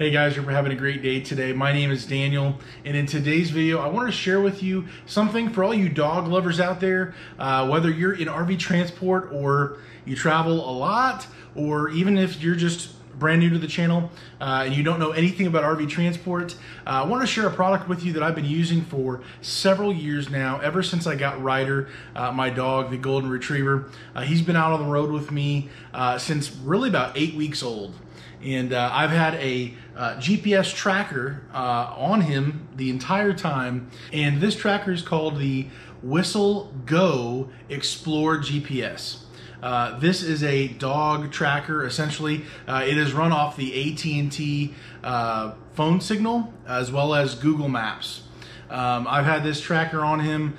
Hey guys, hope you're having a great day today. My name is Daniel, and in today's video, I want to share with you something for all you dog lovers out there, uh, whether you're in RV transport or you travel a lot, or even if you're just brand new to the channel uh, and you don't know anything about RV transport, uh, I want to share a product with you that I've been using for several years now, ever since I got Ryder, uh, my dog, the Golden Retriever. Uh, he's been out on the road with me uh, since really about eight weeks old. And uh, I've had a uh, GPS tracker uh, on him the entire time. And this tracker is called the Whistle Go Explore GPS. Uh, this is a dog tracker, essentially. Uh, it is run off the AT&T uh, phone signal as well as Google Maps. Um, I've had this tracker on him.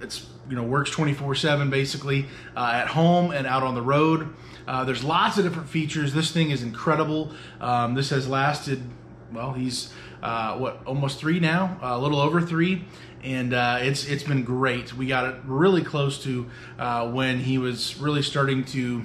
it's you know works 24/7 basically at home and out on the road. Uh, there's lots of different features. This thing is incredible. Um, this has lasted, well, he's uh, what almost three now, a little over three, and uh, it's it's been great. We got it really close to uh, when he was really starting to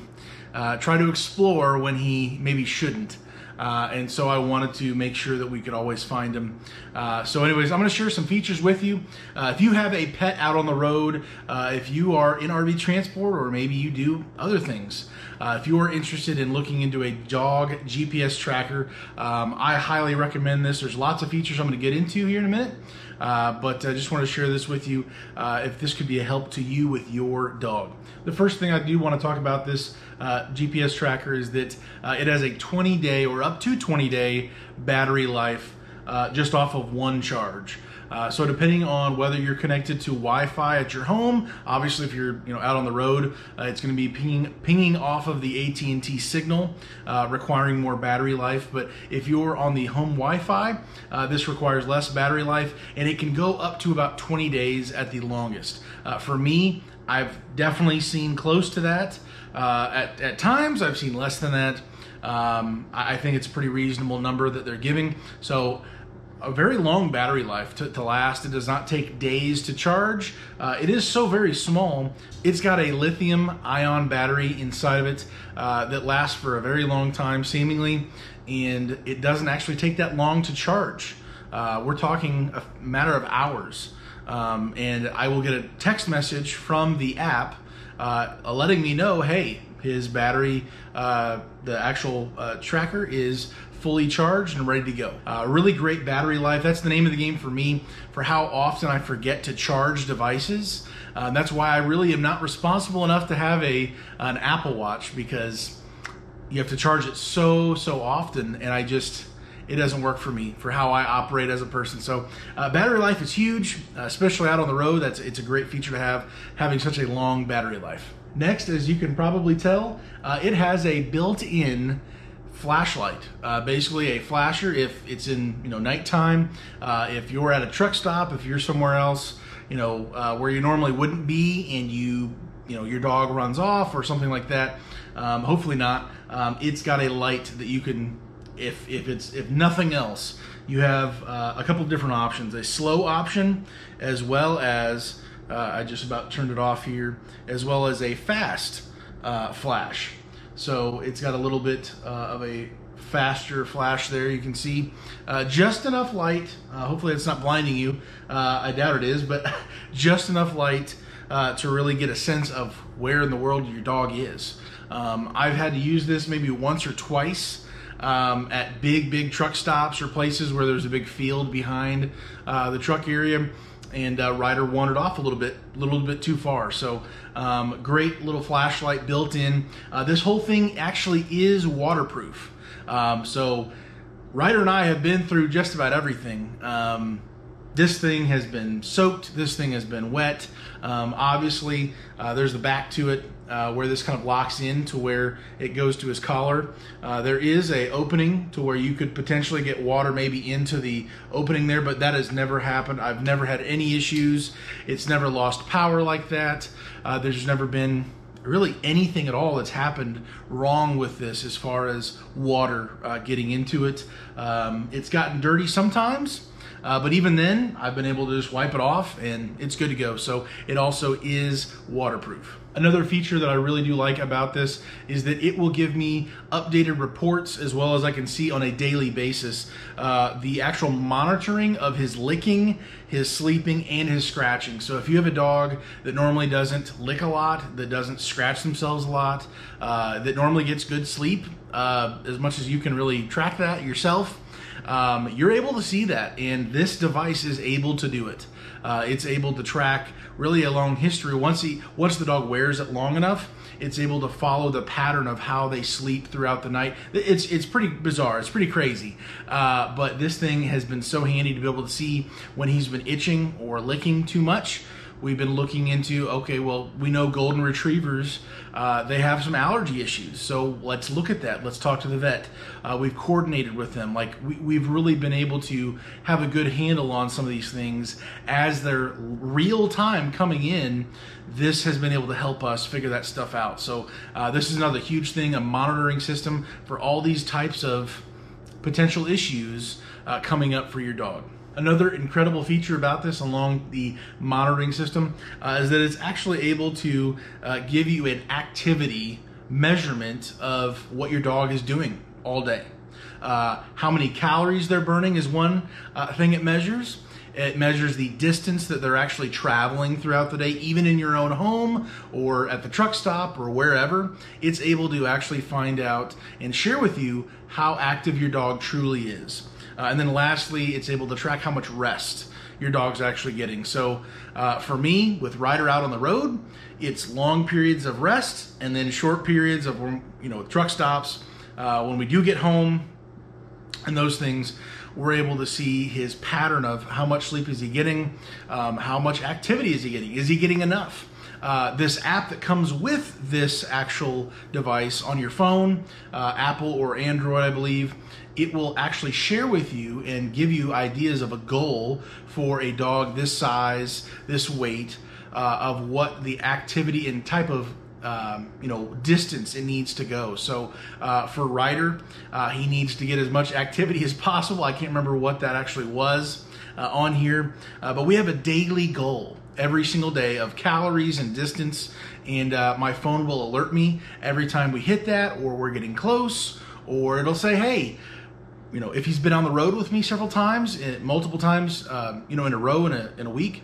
uh, try to explore when he maybe shouldn't. Uh, and so I wanted to make sure that we could always find them. Uh, so anyways, I'm going to share some features with you. Uh, if you have a pet out on the road, uh, if you are in RV transport or maybe you do other things, uh, if you are interested in looking into a dog GPS tracker, um, I highly recommend this. There's lots of features I'm going to get into here in a minute. Uh, but I just want to share this with you uh, if this could be a help to you with your dog. The first thing I do want to talk about this uh, GPS tracker is that uh, it has a 20 day or up to 20 day battery life just off of one charge. Uh, so depending on whether you're connected to Wi-Fi at your home, obviously if you're you know out on the road, uh, it's going to be pinging, pinging off of the AT&T signal, uh, requiring more battery life. But if you're on the home Wi-Fi, uh, this requires less battery life, and it can go up to about 20 days at the longest. Uh, for me, I've definitely seen close to that. At, at times, I've seen less than that. Um, I think it's a pretty reasonable number that they're giving. So a very long battery life to, to, last. It does not take days to charge. Uh, it is so very small. It's got a lithium ion battery inside of it uh, that lasts for a very long time, seemingly, and it doesn't actually take that long to charge. Uh, we're talking a matter of hours. Um, and I will get a text message from the app uh, letting me know, hey, his battery, uh, the actual uh, tracker is fully charged and ready to go. Uh, really great battery life. That's the name of the game for me for how often I forget to charge devices. Uh, that's why I really am not responsible enough to have a an Apple Watch because you have to charge it so so often, and I just it doesn't work for me for how I operate as a person. So uh, battery life is huge, uh, especially out on the road. That's it's a great feature to have having such a long battery life. Next, as you can probably tell, uh, it has a built-in flashlight. Uh, basically a flasher if it's in you know nighttime, uh, if you're at a truck stop, if you're somewhere else, you know uh, where you normally wouldn't be, and you you know your dog runs off or something like that. Um, hopefully not. Um, it's got a light that you can, if if it's if nothing else, you have uh, a couple different options. A slow option as well as uh, I just about turned it off here, as well as a fast uh, flash. So it's got a little bit uh, of a faster flash there. You can see uh, just enough light. Uh, hopefully it's not blinding you. Uh, I doubt it is, but just enough light uh, to really get a sense of where in the world your dog is. Um, I've had to use this maybe once or twice um, at big, big truck stops or places where there's a big field behind uh, the truck area and uh, Ryder wandered off a little bit, a little bit too far. So um, great little flashlight built in. Uh, this whole thing actually is waterproof. Um, so Ryder and I have been through just about everything. Um, this thing has been soaked. This thing has been wet. Um, obviously, uh, there's the back to it uh, where this kind of locks in to where it goes to his collar. Uh, there is a opening to where you could potentially get water maybe into the opening there, but that has never happened. I've never had any issues. It's never lost power like that. Uh, there's never been really anything at all that's happened wrong with this as far as water uh, getting into it. Um, it's gotten dirty sometimes. Uh, but even then, I've been able to just wipe it off and it's good to go. So it also is waterproof. Another feature that I really do like about this is that it will give me updated reports as well as I can see on a daily basis uh, the actual monitoring of his licking, his sleeping, and his scratching. So if you have a dog that normally doesn't lick a lot, that doesn't scratch themselves a lot, uh, that normally gets good sleep, uh, as much as you can really track that yourself, um, you're able to see that, and this device is able to do it. Uh, it's able to track really a long history. Once he, once the dog wears it long enough, it's able to follow the pattern of how they sleep throughout the night. It's it's pretty bizarre. It's pretty crazy. Uh, but this thing has been so handy to be able to see when he's been itching or licking too much we've been looking into okay well we know golden retrievers uh, they have some allergy issues. So let's look at that. Let's talk to the vet. Uh, we've coordinated with them. Like we, we've really been able to have a good handle on some of these things. As they're real time coming in this has been able to help us figure that stuff out. So uh, this is another huge thing a monitoring system for all these types of potential issues uh, coming up for your dog Another incredible feature about this along the monitoring system uh, is that it's actually able to uh, give you an activity measurement of what your dog is doing all day. Uh, how many calories they're burning is one uh, thing it measures. It measures the distance that they're actually traveling throughout the day, even in your own home or at the truck stop or wherever. It's able to actually find out and share with you how active your dog truly is. Uh, and then lastly, it's able to track how much rest your dog's actually getting. So uh, for me, with Ryder out on the road, it's long periods of rest and then short periods of you know truck stops. Uh, when we do get home and those things, we're able to see his pattern of how much sleep is he getting, um, how much activity is he getting, is he getting enough. Uh, this app that comes with this actual device on your phone, uh, Apple or Android, I believe, it will actually share with you and give you ideas of a goal for a dog this size, this weight, uh, of what the activity and type of um, you know distance it needs to go. So uh, for Ryder, uh, he needs to get as much activity as possible. I can't remember what that actually was uh, on here, uh, but we have a daily goal every single day of calories and distance, and uh, my phone will alert me every time we hit that or we're getting close, or it'll say, hey you know, if he's been on the road with me several times, eh, multiple times, um, you know, in a row in a, in a week,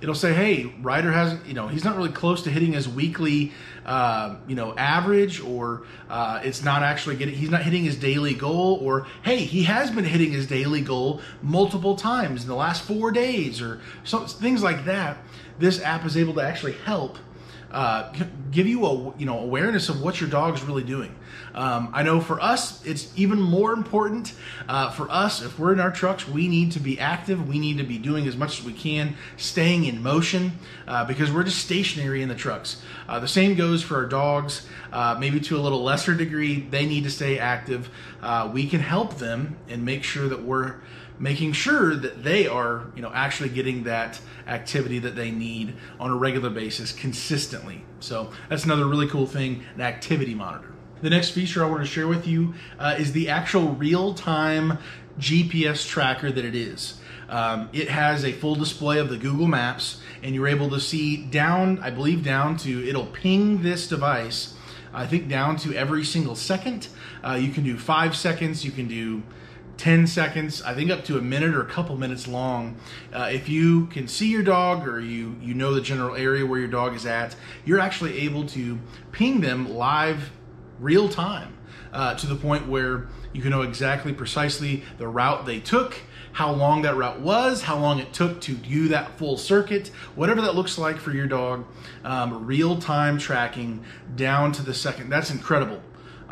it'll say, hey, Ryder hasn't, you know, he's not really close to hitting his weekly, uh, you know, average, or uh, it's not actually getting, he's not hitting his daily goal, or hey, he has been hitting his daily goal multiple times in the last four days, or so, things like that. This app is able to actually help uh, give you a you know awareness of what your dog's really doing. Um, I know for us, it's even more important. Uh, for us, if we're in our trucks, we need to be active. We need to be doing as much as we can, staying in motion, uh, because we're just stationary in the trucks. Uh, the same goes for our dogs. Uh, maybe to a little lesser degree, they need to stay active. Uh, we can help them and make sure that we're making sure that they are, you know, actually getting that activity that they need on a regular basis consistently. So that's another really cool thing, an activity monitor. The next feature I want to share with you uh, is the actual real-time GPS tracker that it is. Um, it has a full display of the Google Maps, and you're able to see down, I believe, down to it'll ping this device. I think down to every single second. Uh, you can do five seconds. You can do 10 seconds, I think up to a minute or a couple minutes long. Uh, if you can see your dog or you, you know the general area where your dog is at, you're actually able to ping them live, real time, uh, to the point where you can know exactly precisely the route they took, how long that route was, how long it took to do that full circuit, whatever that looks like for your dog. Um, real time tracking down to the second. That's incredible.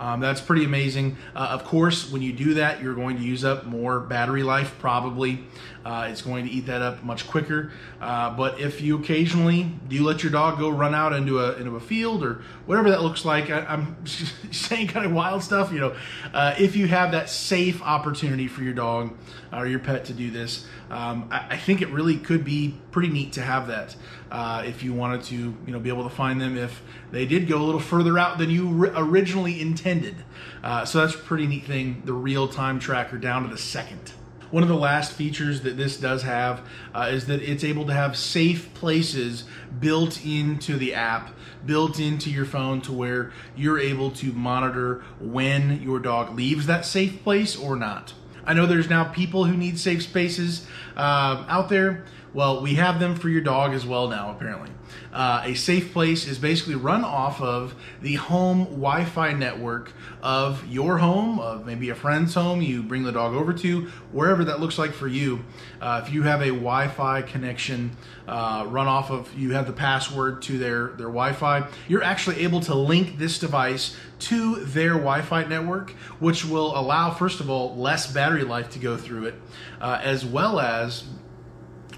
Um, that's pretty amazing. Uh, of course, when you do that, you're going to use up more battery life, probably. Uh, it's going to eat that up much quicker. Uh, but if you occasionally do you let your dog go run out into a into a field or whatever that looks like, I, am saying kind of wild stuff. You know, uh, if you have that safe opportunity for your dog or your pet to do this, um, I, I, think it really could be pretty neat to have that. Uh, if you wanted to, you know, be able to find them if they did go a little further out than you originally intended. Uh, so that's a pretty neat thing. The real time tracker down to the second. One of the last features that this does have uh, is that it's able to have safe places built into the app, built into your phone to where you're able to monitor when your dog leaves that safe place or not. I know there's now people who need safe spaces uh, out there. Well, we have them for your dog as well now, apparently. Uh, a safe place is basically run off of the home Wi Fi network of your home, of maybe a friend's home you bring the dog over to, wherever that looks like for you. Uh, if you have a Wi Fi connection, uh, run off of, you have the password to their, their Wi Fi, you're actually able to link this device to their Wi Fi network, which will allow, first of all, less battery life to go through it, uh, as well as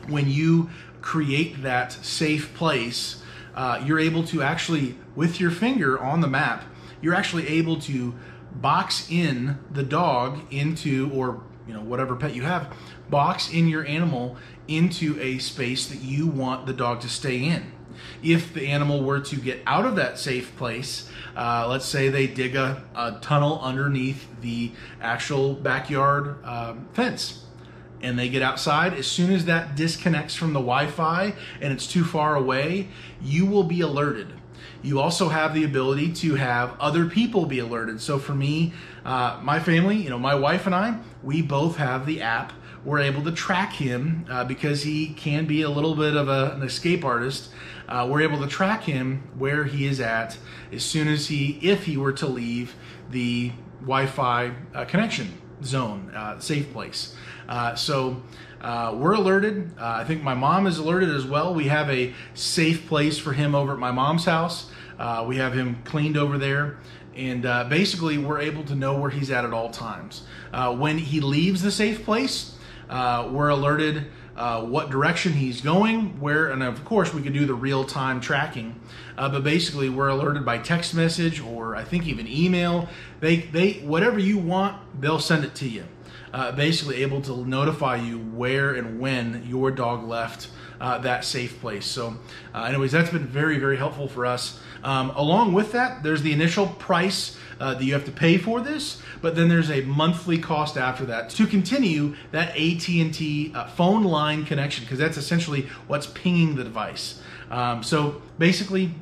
when you create that safe place, uh, you're able to actually, with your finger on the map, you're actually able to box in the dog into, or you know whatever pet you have, box in your animal into a space that you want the dog to stay in. If the animal were to get out of that safe place, uh, let's say they dig a, a, tunnel underneath the actual backyard um, fence and they get outside, as soon as that disconnects from the Wi Fi and it's too far away, you will be alerted. You also have the ability to have other people be alerted. So for me, uh, my family, you know, my wife and I, we both have the app. We're able to track him uh, because he can be a little bit of a, an escape artist. Uh, we're able to track him where he is at as soon as he, if he were to leave the Wi-Fi uh, connection zone, uh, safe place. Uh, so uh, we're alerted. Uh, I think my mom is alerted as well. We have a safe place for him over at my mom's house. Uh, we have him cleaned over there. And uh, basically, we're able to know where he's at at all times. when he leaves the safe place, we're alerted what direction he's going, where, and of course we can do the real-time tracking. Uh, but basically, we're alerted by text message or I think even email. They, they, whatever you want, they'll send it to you. Uh, basically, able to notify you where and when your dog left uh, that safe place. So, uh, anyways, that's been very, very helpful for us. Um, along with that, there's the initial price uh, that you have to pay for this, but then there's a monthly cost after that to continue that AT&T uh, phone line connection because that's essentially what's pinging the device. Um, so basically,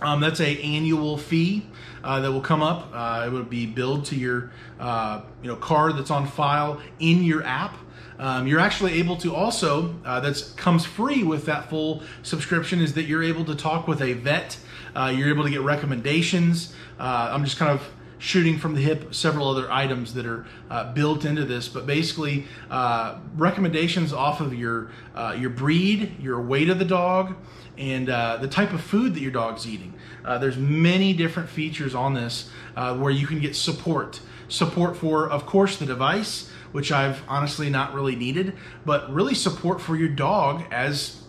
um, that's a annual fee uh, that will come up. Uh, it would be billed to your uh, you know card that's on file in your app. Um, you're actually able to also uh, that comes free with that full subscription is that you're able to talk with a vet. Uh, you're able to get recommendations. Uh, I'm just kind of shooting from the hip several other items that are uh, built into this. But basically uh, recommendations off of your uh, your breed your weight of the dog and uh, the type of food that your dog's eating. Uh, there's many different features on this uh, where you can get support. Support for of course the device which I've honestly not really needed but really support for your dog as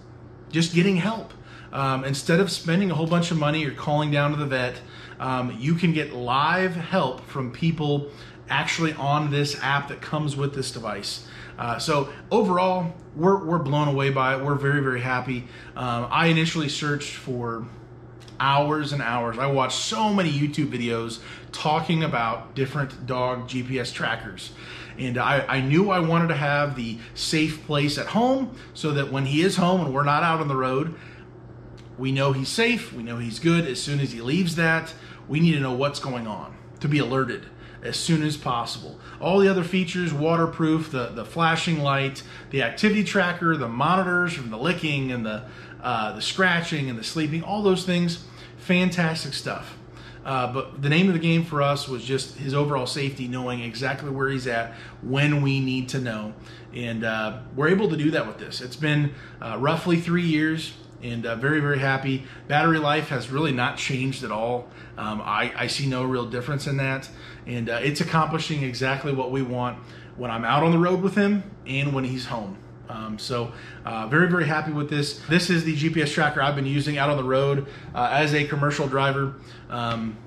just getting help um, instead of spending a whole bunch of money or calling down to the vet um, you can get live help from people actually on this app that comes with this device. Uh, so overall, we're, we're blown away by it. We're very, very happy. Um, I initially searched for hours and hours. I watched so many YouTube videos talking about different dog GPS trackers. And I, I knew I wanted to have the safe place at home so that when he is home and we're not out on the road, we know he's safe, we know he's good. As soon as he leaves that, we need to know what's going on to be alerted as soon as possible. All the other features, waterproof, the, the flashing light, the activity tracker, the monitors from the licking and the, uh, the scratching and the sleeping, all those things, fantastic stuff. Uh, but the name of the game for us was just his overall safety, knowing exactly where he's at when we need to know. And uh, we're able to do that with this. It's been uh, roughly three years and uh, very very happy. Battery life has really not changed at all. Um, I, I, see no real difference in that. And uh, it's accomplishing exactly what we want when i'm out on the road with him and when he's home. Um, so uh, very very happy with this. This is the gps tracker i've been using out on the road uh, as a commercial driver. Um,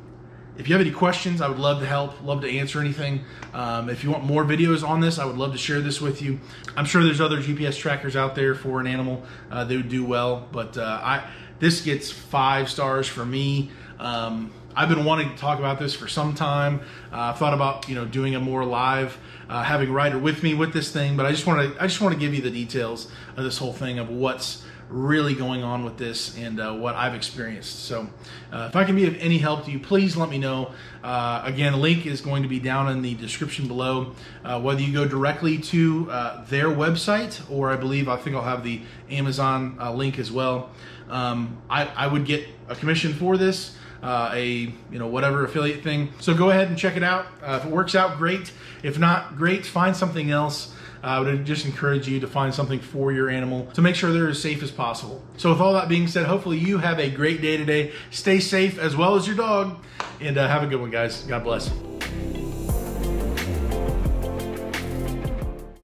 if you have any questions, I would love to help, love to answer anything. Um, if you want more videos on this, I would love to share this with you. I'm sure there's other GPS trackers out there for an animal uh, that would do well, but uh, I this gets five stars for me. Um, I've been wanting to talk about this for some time. Uh, I've thought about you know doing a more live, uh, having Ryder with me with this thing, but I just want to I just want to give you the details of this whole thing of what's really going on with this and uh, what I've experienced. So, uh, if I can be of any help to you, please let me know. Uh, again, the link is going to be down in the description below. Uh, whether you go directly to uh, their website or I believe I think I'll have the Amazon uh, link as well. Um, I, I would get a commission for this uh, a you know whatever affiliate thing. So go ahead and check it out. Uh, if it works out, great. If not, great. Find something else. I would just encourage you to find something for your animal to make sure they're as safe as possible. So with all that being said, hopefully you have a great day today. Stay safe as well as your dog, and uh, have a good one, guys. God bless.